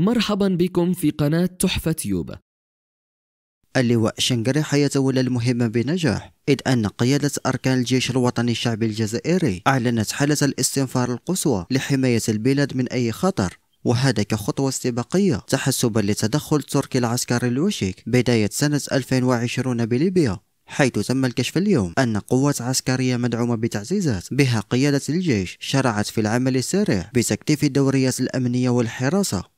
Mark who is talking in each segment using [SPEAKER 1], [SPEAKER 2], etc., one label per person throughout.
[SPEAKER 1] مرحبا بكم في قناة تحفة يوب
[SPEAKER 2] اللواء شنقريحة يتولى المهمة بنجاح. إذ أن قيادة أركان الجيش الوطني الشعبي الجزائري أعلنت حالة الاستنفار القصوى لحماية البلاد من أي خطر وهذا كخطوة استباقية تحسبا لتدخل التركي العسكري الوشيك بداية سنة 2020 بليبيا حيث تم الكشف اليوم أن قوات عسكرية مدعومة بتعزيزات بها قيادة الجيش شرعت في العمل السريع بتكثيف الدوريات الأمنية والحراسة.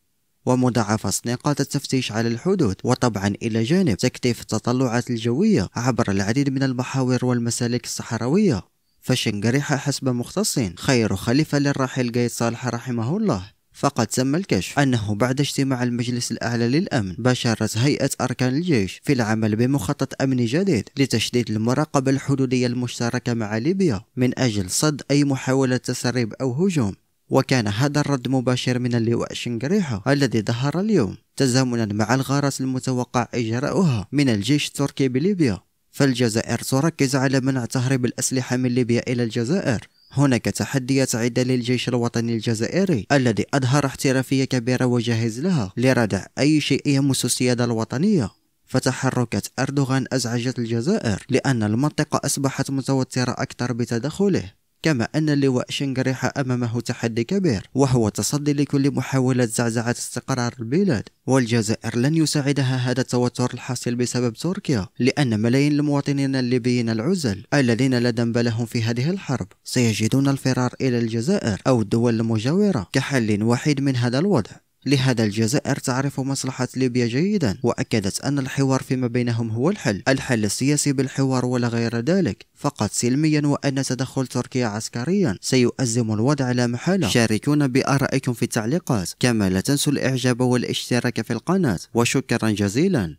[SPEAKER 2] ومضاعفة نقاط التفتيش على الحدود وطبعا إلى جانب تكثيف التطلعات الجوية عبر العديد من المحاور والمسالك الصحراوية. فشنقريحة حسب مختصين خير خليفة للراحل قايد صالح رحمه الله. فقد تم الكشف أنه بعد اجتماع المجلس الأعلى للأمن باشرت هيئة أركان الجيش في العمل بمخطط أمني جديد لتشديد المراقبة الحدودية المشتركة مع ليبيا من أجل صد أي محاولة تسريب أو هجوم. وكان هذا الرد مباشر من اللواء شنقريحة الذي ظهر اليوم. تزامنا مع الغارات المتوقع إجراؤها من الجيش التركي بليبيا فالجزائر تركز على منع تهريب الأسلحة من ليبيا إلى الجزائر. هناك تحديات عدة للجيش الوطني الجزائري الذي أظهر احترافية كبيرة وجاهز لها لردع أي شيء يمس السيادة الوطنية. فتحركات أردوغان أزعجت الجزائر لأن المنطقة أصبحت متوترة أكثر بتدخله. كما أن اللواء شنقريحة أمامه تحدي كبير وهو تصدي لكل محاولة زعزعة استقرار البلاد. والجزائر لن يساعدها هذا التوتر الحاصل بسبب تركيا لأن ملايين المواطنين الليبيين العزل الذين لا ذنب لهم في هذه الحرب سيجدون الفرار إلى الجزائر أو الدول المجاورة كحل وحيد من هذا الوضع. لهذا الجزائر تعرف مصلحة ليبيا جيدا وأكدت أن الحوار فيما بينهم هو الحل. الحل السياسي بالحوار ولا غير ذلك فقط سلميا وأن تدخل تركيا عسكريا. سيؤزم الوضع لا محالة. شاركونا بآرائكم في التعليقات. كما لا تنسوا الإعجاب والاشتراك في القناة. وشكرا جزيلا.